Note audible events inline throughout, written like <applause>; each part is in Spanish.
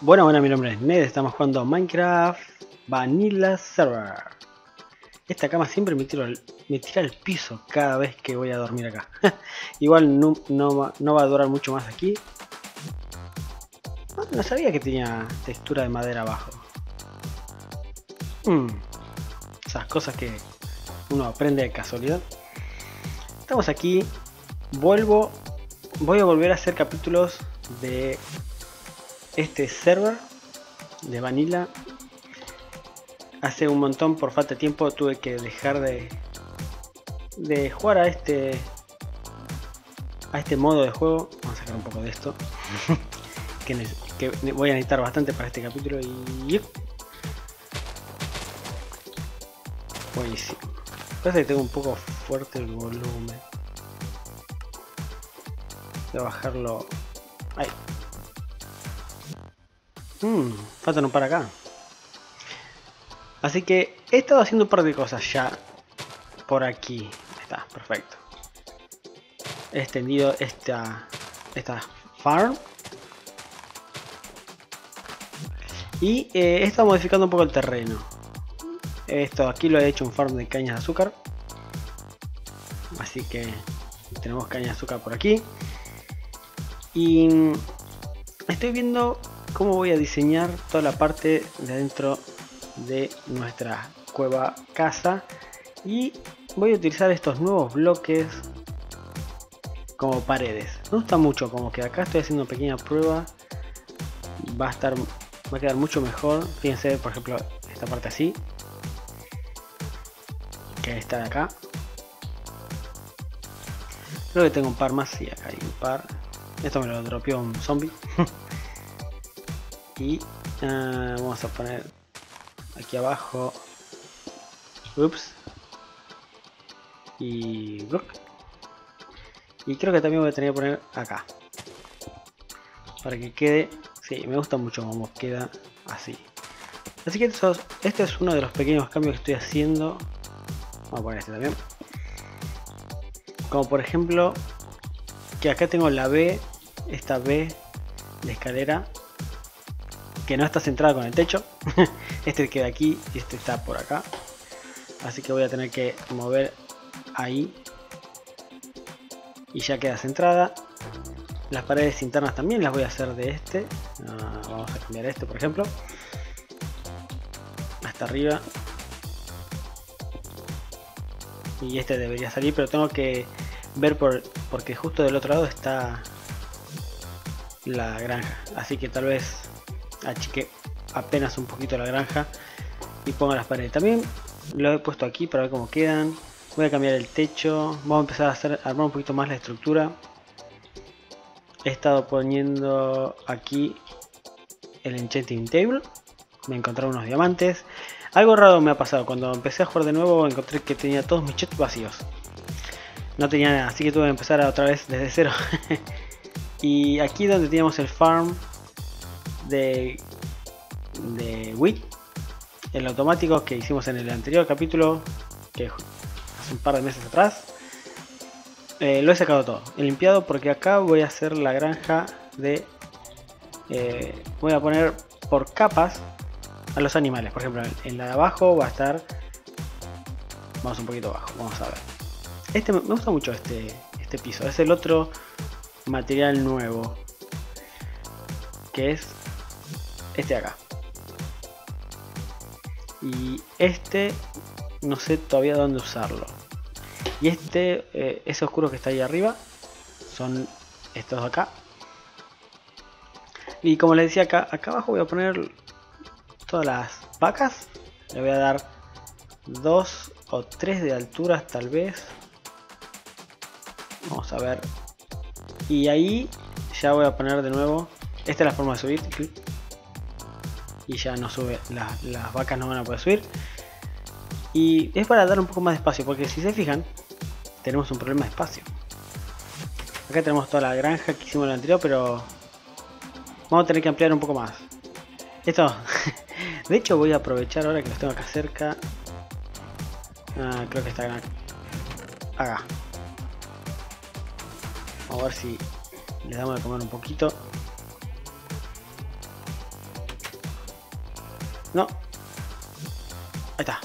Bueno, bueno, mi nombre es Ned, estamos jugando Minecraft Vanilla Server. Esta cama siempre me, tira al piso cada vez que voy a dormir acá. <laughs> Igual no, no va- a durar mucho más aquí. Ah, no sabía que tenía textura de madera abajo. Mm, esas cosas que uno aprende de casualidad. Estamos aquí. Vuelvo. Voy a volver a hacer capítulos de este server de Vanilla. Hace un montón por falta de tiempo tuve que dejar de de jugar a este a este modo de juego. Vamos a sacar un poco de esto. <laughs> que, voy a necesitar bastante para este capítulo y buenísimo. Parece que tengo un poco fuerte el volumen. Voy a bajarlo. Ahí. Mm, faltan un par acá. Así que he estado haciendo un par de cosas ya por aquí. Está, perfecto. He extendido esta, esta farm. Y eh, he estado modificando un poco el terreno. Esto aquí lo he hecho un farm de cañas de azúcar. Así que tenemos caña de azúcar por aquí. Y mm, estoy viendo cómo voy a diseñar toda la parte de adentro de nuestra cueva casa. Y voy a utilizar estos nuevos bloques como paredes. Me gusta mucho como que acá estoy haciendo una pequeña prueba. Va a estar va a quedar mucho mejor. Fíjense, por ejemplo, esta parte así. Que esta de acá. Creo que tengo un par más. Sí, acá hay un par. Esto me lo dropeó un zombie. <laughs> y vamos a poner aquí abajo. Ups. Y block. Y creo que también voy a tener que poner acá. Para que quede. Sí, me gusta mucho cómo queda así. Así que este es uno de los pequeños cambios que estoy haciendo. Vamos a poner este también. Como por ejemplo, que acá tengo la B, esta B de escalera, que no está centrada con el techo. <laughs> este queda aquí y este está por acá. Así que voy a tener que mover ahí. Y ya queda centrada. Las paredes internas también las voy a hacer de este. Ah, vamos a cambiar este por ejemplo. Hasta arriba. Y este debería salir, pero tengo que ver por porque justo del otro lado está la granja. Así que tal vez achique apenas un poquito la granja y ponga las paredes. También lo he puesto aquí para ver cómo quedan. Voy a cambiar el techo. Vamos a empezar a hacer, armar un poquito más la estructura. He estado poniendo aquí el enchanting table. Me encontré unos diamantes. Algo raro me ha pasado. Cuando empecé a jugar de nuevo encontré que tenía todos mis chests vacíos. No tenía nada, así que tuve que empezar otra vez desde cero. <laughs> y aquí donde teníamos el farm de, de wheat, el automático que hicimos en el anterior capítulo, que hace un par de meses atrás, eh, lo he sacado todo. He limpiado porque acá voy a hacer la granja de... eh, voy a poner por capas a los animales. Por ejemplo, en la de abajo va a estar... Vamos un poquito abajo, vamos a ver. Este me gusta mucho este, este piso. Es el otro material nuevo. Que es este de acá. Y este no sé todavía dónde usarlo. Y este, eh, ese oscuro que está ahí arriba, son estos de acá. Y como les decía acá, acá abajo voy a poner todas las vacas. Le voy a dar dos o tres de alturas tal vez. Vamos a ver. Y ahí ya voy a poner de nuevo. Esta es la forma de subir. Y ya no sube. la- las vacas no van a poder subir. Y es para dar un poco más de espacio. Porque si se fijan, tenemos un problema de espacio. Acá tenemos toda la granja que hicimos en el anterior, pero vamos a tener que ampliar un poco más. Esto, <laughs> de hecho, voy a aprovechar ahora que los tengo acá cerca. Ah, creo que está acá. Vamos a ver si le damos de comer un poquito. No. Ahí está.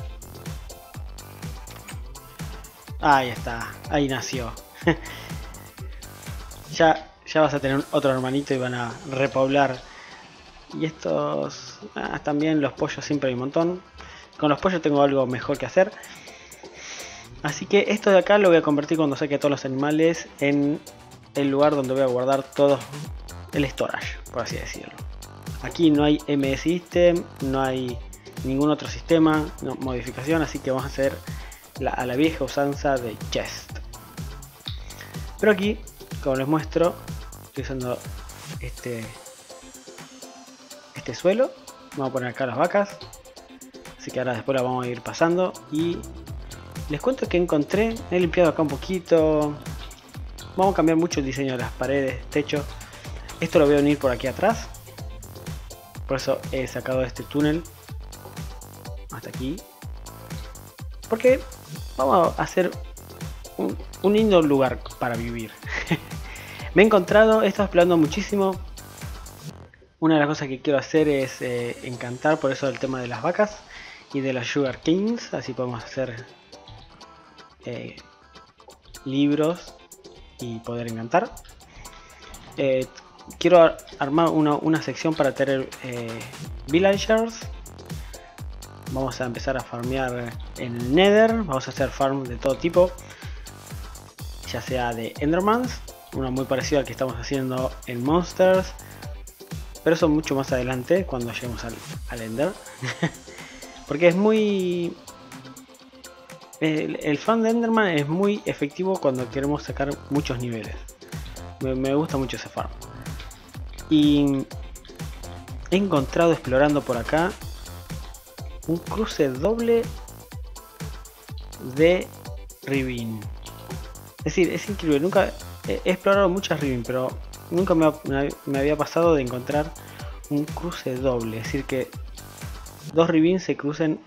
Ahí está. Ahí nació. <laughs> ya, ya vas a tener otro hermanito y van a repoblar. Y estos... Ah, también los pollos siempre hay un montón. Con los pollos tengo algo mejor que hacer. Así que esto de acá lo voy a convertir cuando saque todos los animales en el lugar donde voy a guardar todo el storage, por así decirlo. Aquí no hay MS System, no hay ningún otro sistema, no, modificación, así que vamos a hacer a la vieja usanza de chest. Pero aquí, como les muestro, estoy usando este, este suelo. Vamos a poner acá las vacas. Así que ahora después la vamos a ir pasando. Y les cuento que encontré, he limpiado acá un poquito. Vamos a cambiar mucho el diseño de las paredes, techo. Esto lo voy a unir por aquí atrás. Por eso he sacado este túnel. Hasta aquí. Porque vamos a hacer un, lindo lugar para vivir. <laughs> Me he encontrado, he estado explorando muchísimo. Una de las cosas que quiero hacer es eh, encantar, por eso el tema de las vacas y de las Sugar Kings. Así podemos hacer eh, libros y poder encantar. Eh, quiero armar una, sección para tener villagers vamos a empezar a farmear en Nether, vamos a hacer farm de todo tipo, ya sea de Endermans, uno muy parecido al que estamos haciendo en Monsters, pero eso mucho más adelante cuando lleguemos al, Ender, <laughs> porque es muy... El, el, fan de Enderman es muy efectivo cuando queremos sacar muchos niveles. Me gusta mucho ese farm. Y he encontrado explorando por acá un cruce doble de Ribbon. Es decir, es increíble, nunca he explorado muchas Ribbon, pero nunca me, había pasado de encontrar un cruce doble. Es decir, que dos Ribbon se crucen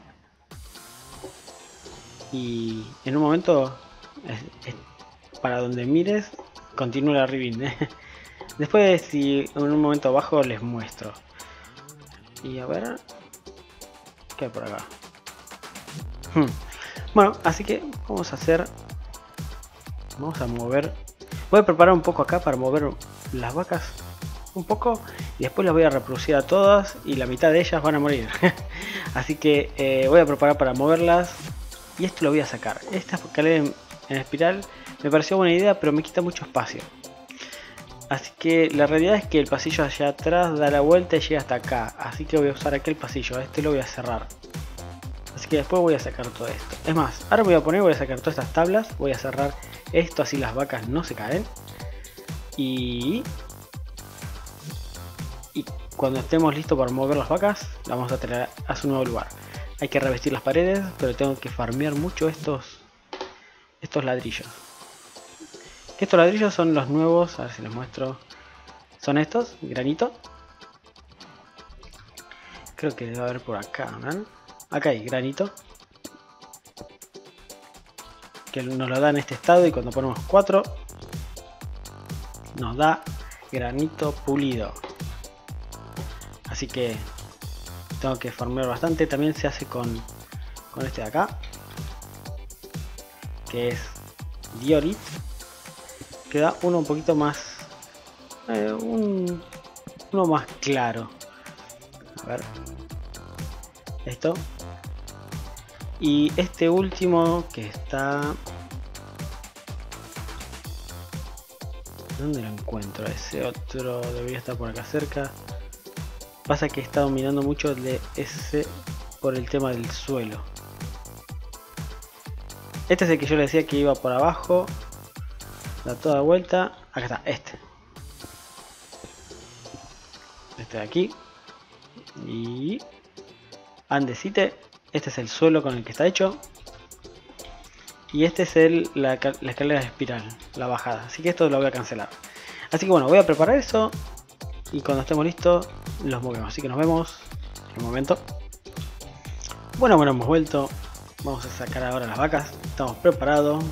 y en un momento, para donde mires, continúa la Ribbon. Después, si en un momento abajo les muestro. Y a ver, que por acá. Hmm. Bueno, así que vamos a hacer... Vamos a mover... Voy a preparar un poco acá para mover las vacas un poco y después las voy a reproducir a todas y la mitad de ellas van a morir. <laughs> así que eh, voy a preparar para moverlas y esto lo voy a sacar. Esta escalera en espiral me pareció buena idea pero me quita mucho espacio. Así que la realidad es que el pasillo allá atrás da la vuelta y llega hasta acá. Así que voy a usar aquel pasillo. Este lo voy a cerrar. Así que después voy a sacar todo esto. Es más, ahora voy a poner, voy a sacar todas estas tablas. Voy a cerrar esto así las vacas no se caen. Y... Cuando estemos listos para mover las vacas, vamos a traer a su nuevo lugar. Hay que revestir las paredes, pero tengo que farmear mucho estos, estos ladrillos. Estos ladrillos son los nuevos, a ver si les muestro. Son estos, granito. Creo que debe haber por acá, ¿no? Acá hay granito. Que nos lo da en este estado y cuando ponemos 4 nos da granito pulido. Así que tengo que farmear bastante. También se hace con, con este de acá. Que es Diorit queda uno un poquito más eh, un, uno más claro a ver esto y este último que está ¿Dónde lo encuentro? Ese otro debería estar por acá cerca. Pasa que he estado mirando mucho de ese por el tema del suelo. Este es el que yo le decía que iba por abajo da toda vuelta. Acá está, este. Este de aquí. Y... Andesite. Este es el suelo con el que está hecho. Y este es el, la, escalera de espiral, la bajada. Así que esto lo voy a cancelar. Así que bueno, voy a preparar eso. Y cuando estemos listos, los movemos. Así que nos vemos en un momento. Bueno, bueno, hemos vuelto. Vamos a sacar ahora las vacas. Estamos preparados.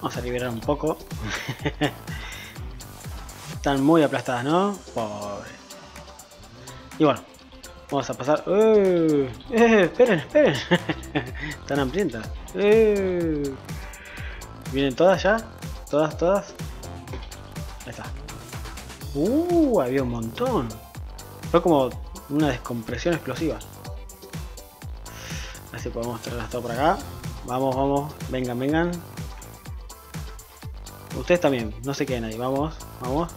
Vamos a liberar un poco. <laughs> Están muy aplastadas, ¿no? Pobre. Y bueno, Vamos a pasar. ¡Eh! ¡Eh! ¡Esperen, esperen! <laughs> Están hambrientas. ¡Eh! ¿Vienen todas ya? ¿Todas, todas? Ahí está. ¡Uh! Había un montón. Fue como una descompresión explosiva. Así podemos traerlas todo por acá. Vamos, vamos. Vengan, vengan. Ustedes también. No se queden ahí. Vamos, vamos.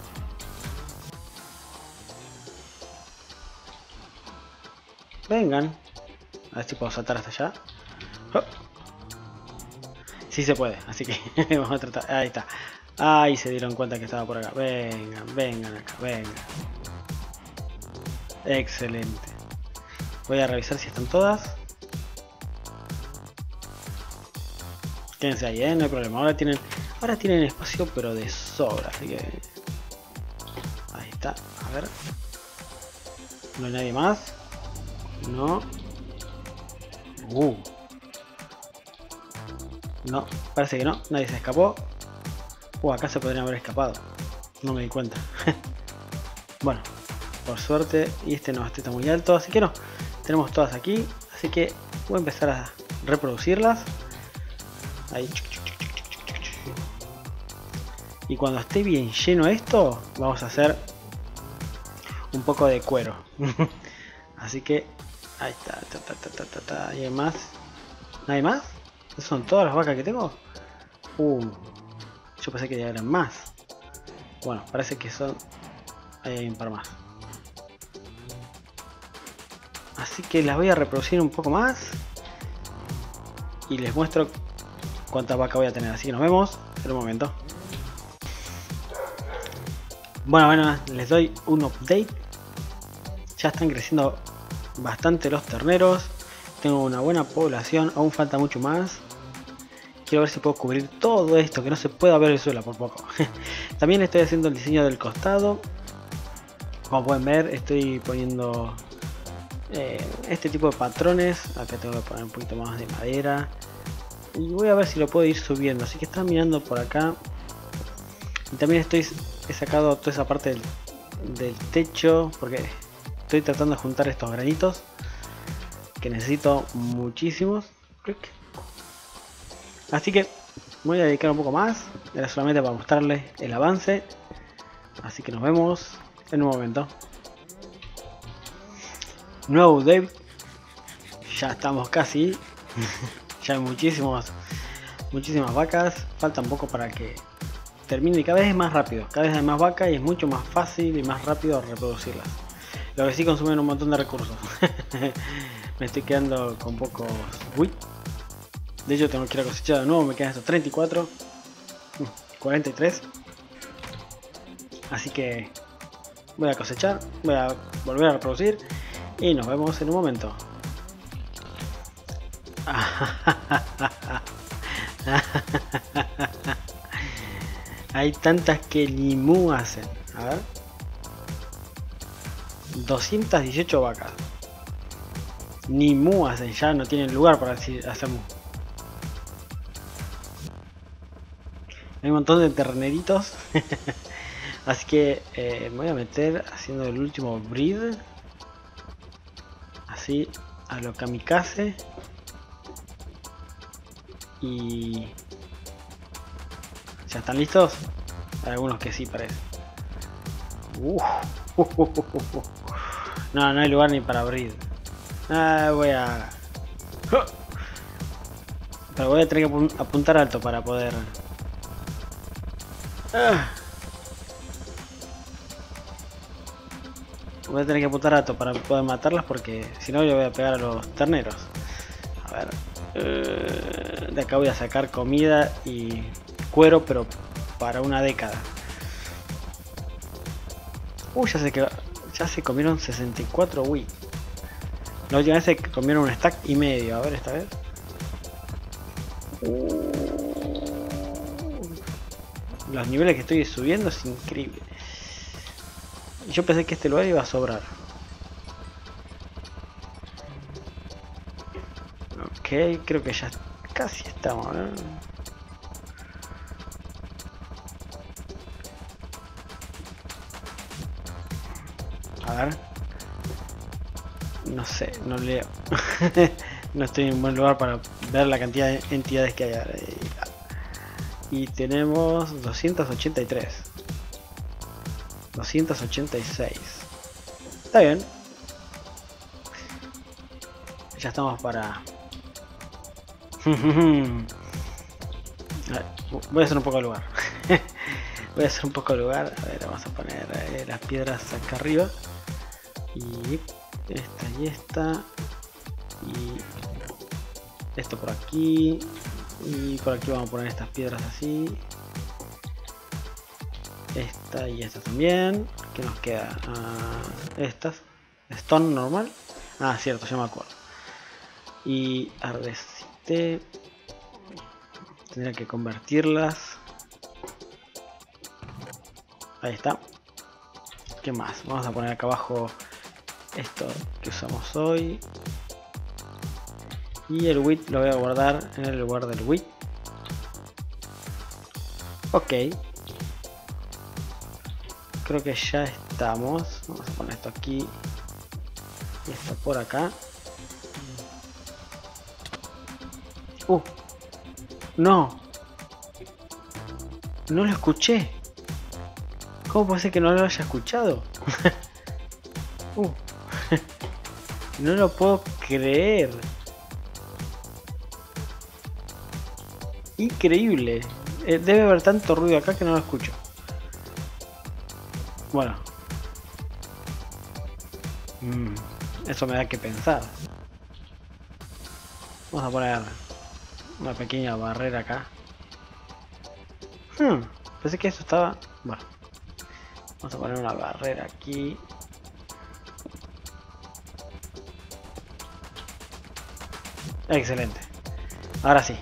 Vengan. A ver si puedo saltar hasta allá. Oh. Sí se puede, así que <laughs> vamos a tratar. Ahí está. Ahí se dieron cuenta que estaba por acá. Vengan, vengan acá, vengan. Excelente. Voy a revisar si están todas. Quédense ahí, ¿eh? no hay problema. Ahora tienen, ahora tienen espacio, pero de sobra, así que. Ahí está. A ver. No hay nadie más. No. Uh. No, parece que no. Nadie se escapó. Uh, acá se podrían haber escapado. No me di cuenta. <laughs> bueno, por suerte. Y este no, este está muy alto. Así que no. Tenemos todas aquí. Así que voy a empezar a reproducirlas. Ahí. Y cuando esté bien lleno esto, vamos a hacer un poco de cuero. <laughs> Así que ahí está. Ta, ¿Hay más? ¿Nadie más? ¿Esas son todas las vacas que tengo? Uh, yo pensé que eran más. Bueno, parece que son... Ahí hay un par más. Así que las voy a reproducir un poco más. Y les muestro cuántas vacas voy a tener. Así que nos vemos en un momento. Bueno, bueno, les doy un update. Ya están creciendo bastante los terneros. Tengo una buena población, aún falta mucho más. Quiero ver si puedo cubrir todo esto, que no se pueda ver el suelo por poco. <laughs> También estoy haciendo el diseño del costado. Como pueden ver, estoy poniendo eh, este tipo de patrones. Acá tengo que poner un poquito más de madera. Y voy a ver si lo puedo ir subiendo. Así que están mirando por acá. Y también estoy he sacado toda esa parte del, del techo porque estoy tratando de juntar estos granitos que necesito muchísimos. Así que voy a dedicar un poco más. Era solamente para mostrarles el avance. Así que nos vemos en un momento. Nuevo Dave. Ya estamos casi. <laughs> ya hay muchísimos, muchísimas vacas. Falta un poco para que termine y cada vez es más rápido. Cada vez hay más vacas y es mucho más fácil y más rápido reproducirlas. Lo que sí consumen un montón de recursos. <laughs> me estoy quedando con pocos Uy. De hecho tengo que ir a cosechar de nuevo, me quedan estos 34. 43. <laughs> Así que voy a cosechar, voy a volver a reproducir y nos vemos en un momento. <laughs> Hay tantas que ni mu hacen. A ver. 218 vacas. Ni mu hacen, ya no tienen lugar para hacer mu. Hay un montón de terneritos. <laughs> Así que eh, me voy a meter haciendo el último breed. Así a lo kamikaze. Y... ¿Ya están listos? Hay algunos que sí parece. <laughs> No, no hay lugar ni para breed. Ah, voy a... Pero voy a tener que apuntar alto para poder... Ah. Voy a tener que apuntar alto para poder matarlas porque si no yo voy a pegar a los terneros. A ver... Eh, de acá voy a sacar comida y cuero, pero para una década. Uy, ya sé que ya se comieron 64 Wii. La última vez se comieron un stack y medio. A ver esta vez. Uh. los niveles que estoy subiendo es increíble. Yo pensé que este lugar iba a sobrar. Ok, creo que ya casi estamos. A ver. no sé, no leo. <laughs> no estoy en buen lugar para ver la cantidad de entidades que hay. Y tenemos 283. 286. Está bien. Ya estamos para... Voy a hacer un poco de lugar. <laughs> Voy a hacer un poco de lugar. A ver, vamos a poner eh, las piedras acá arriba. Y esta y esta. Y esto por aquí. Y por aquí vamos a poner estas piedras así. Esta y esta también. que nos queda? Ah, estas. Stone normal. Ah, cierto, ya me acuerdo. Y Tendría que convertirlas. Ahí está. ¿Qué más? Vamos a poner acá abajo esto que usamos hoy. Y el WIT lo voy a guardar en el lugar del WIT. Ok. Creo que ya estamos. Vamos a poner esto aquí. Y esto por acá. Uh. No. No lo escuché. ¿Cómo puede ser que no lo haya escuchado? <laughs> uh. <laughs> no lo puedo creer. Increíble. Eh, debe haber tanto ruido acá que no lo escucho. Bueno. Mm, eso me da que pensar. Vamos a poner una pequeña barrera acá. Hmm, pensé que eso estaba... Bueno. Vamos a poner una barrera aquí. Excelente. Ahora sí.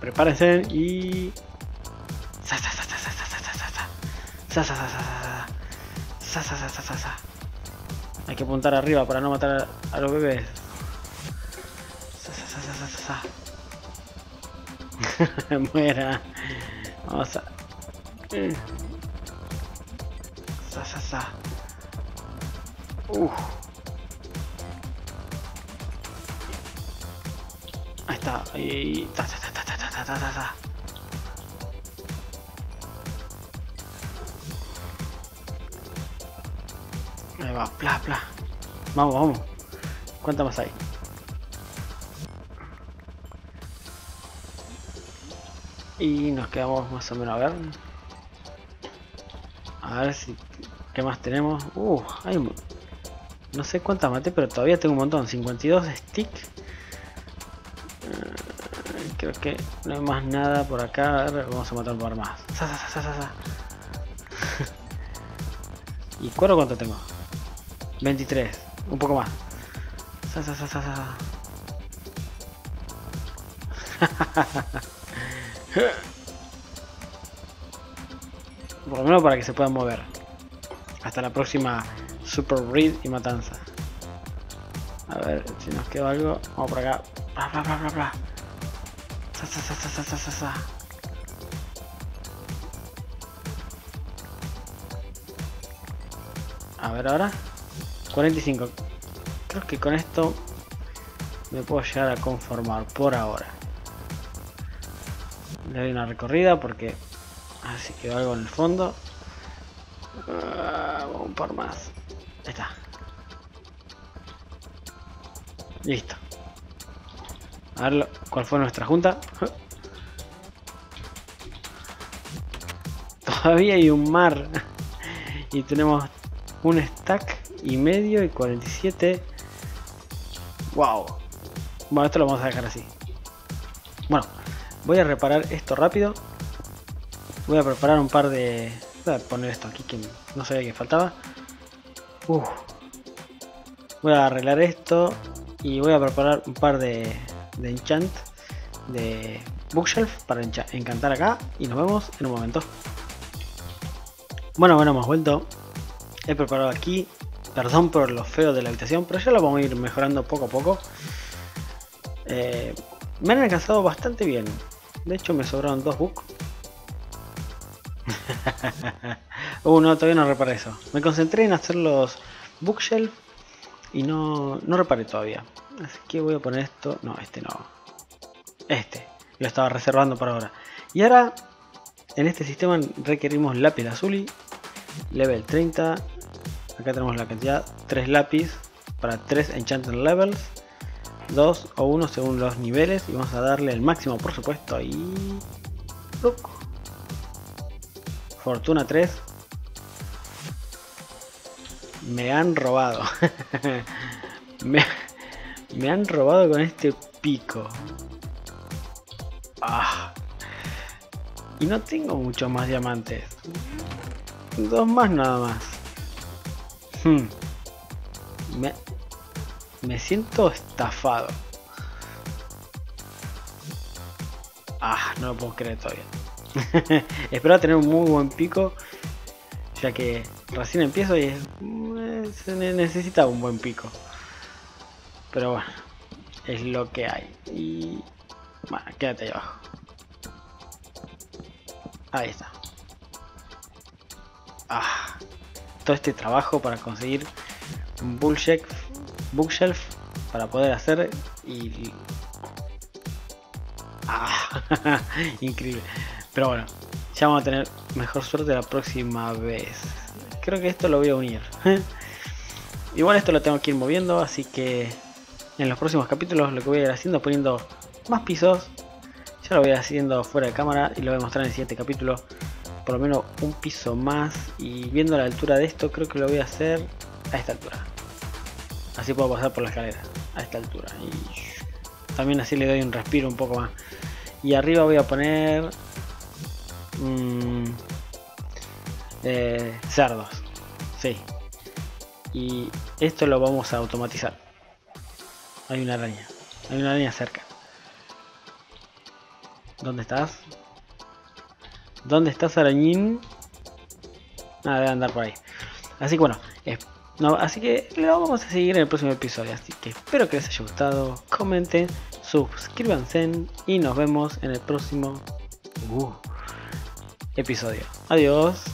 Prepárense y... Hay que apuntar arriba para no matar a los bebés. <laughs> Muera. Vamos a... Eh. Sa, sa, sa. Uf. Ahí está. Ahí. Ta, ta, ta, ta, ta, ta, ta, ta. Ahí va, bla, bla. Vamos, vamos. ¿Cuánta más hay? Y nos quedamos más o menos a ver. A ver si... ¿Qué más tenemos? Uh, hay... No sé cuántas maté, pero todavía tengo un montón. 52 stick. Uh, creo que no hay más nada por acá. A ver, vamos a matar un más. <laughs> ¿Y cuero cuánto tengo? 23. Un poco más. <laughs> <laughs> Por lo menos para que se puedan mover. Hasta la próxima Super Read y Matanza. A ver si nos queda algo. Vamos por acá. A ver ahora. 45. Creo que con esto me puedo llegar a conformar por ahora. Le doy una recorrida porque así quedó algo en el fondo. Uh, un par más. Ahí está. Listo. A ver cuál fue nuestra junta. <laughs> Todavía hay un mar. y tenemos un stack y medio y 47. Wow. Bueno, esto lo vamos a dejar así. Bueno, Voy a reparar esto rápido. Voy a preparar un par de... Voy a poner esto aquí que no sabía que faltaba. Voy a arreglar esto y voy a preparar un par de, de enchant de bookshelf para encantar acá y nos vemos en un momento. Bueno, bueno, hemos vuelto. He preparado aquí. Perdón por lo feo de la habitación, pero ya lo vamos a ir mejorando poco a poco. Eh, me han alcanzado bastante bien. De hecho me sobraron dos books. <laughs> uh, no, todavía no reparé eso. Me concentré en hacer los bookshelf y no, no reparé todavía. Así que voy a poner esto. No, este no. Este. Lo estaba reservando para ahora. Y ahora, en este sistema requerimos lápiz azul level 30. Acá tenemos la cantidad, 3 lápiz para 3 enchanted levels. 2 o 1 según los niveles. Y vamos a darle el máximo, por supuesto. Y... Fortuna 3. Me han robado. <laughs> me, me han robado con este pico. Ah. Y no tengo muchos más diamantes. Dos más nada más. Hmm. Me, me siento estafado. Ah, no lo puedo creer todavía. <laughs> Espero tener un muy buen pico. Ya que recién empiezo y eh, se necesita un buen pico. Pero bueno, es lo que hay. Y bueno, quédate ahí abajo. Ahí está. Ah, todo este trabajo para conseguir un bookshelf, bookshelf para poder hacer y... Ah, <laughs> increíble. Pero bueno, ya vamos a tener mejor suerte la próxima vez. Creo que esto lo voy a unir. <laughs> Igual esto lo tengo que ir moviendo, así que en los próximos capítulos lo que voy a ir haciendo poniendo más pisos. Ya lo voy haciendo fuera de cámara y lo voy a mostrar en el siguiente capítulo. Por lo menos un piso más y viendo la altura de esto creo que lo voy a hacer a esta altura. Así puedo pasar por la escalera a esta altura. Y también así le doy un respiro un poco más. Y arriba voy a poner mmm, cerdos. Sí. Y esto lo vamos a automatizar. Hay una araña. Hay una araña cerca. ¿Dónde estás? ¿Dónde estás, arañín? Ah, debe andar por ahí. Así que bueno, no, así que lo vamos a seguir en el próximo episodio. Así que espero que les haya gustado. Comenten, suscríbanse y nos vemos en el próximo uh, episodio. Adiós.